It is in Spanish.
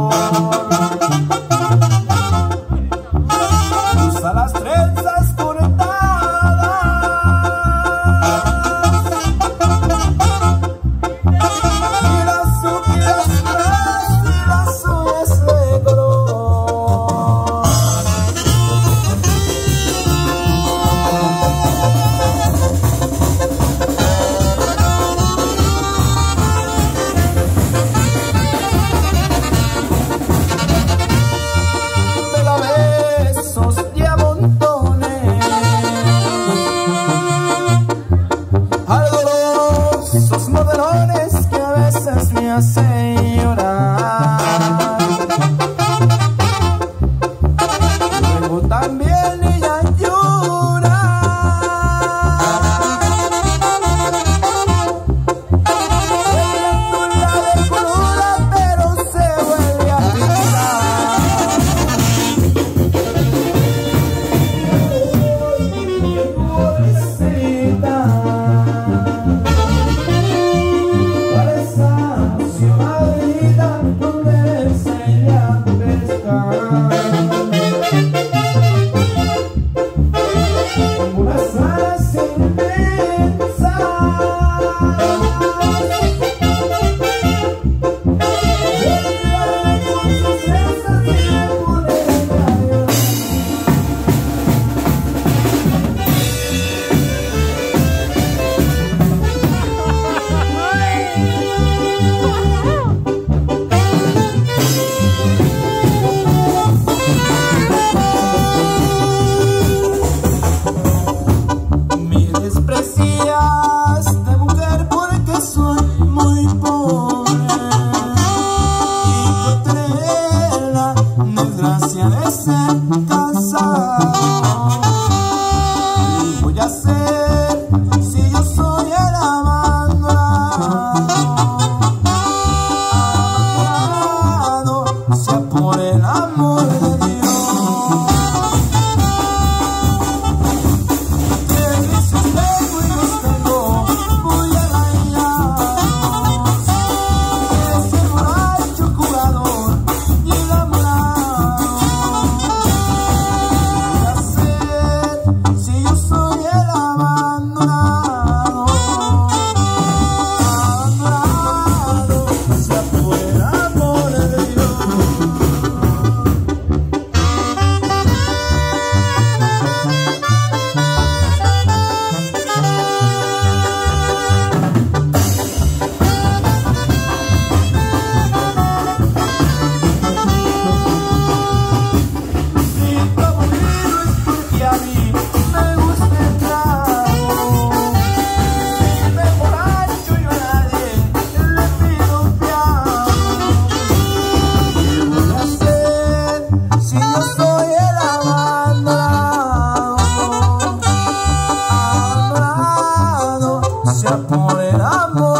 Oh. hace. Luego también passar. se moderamos.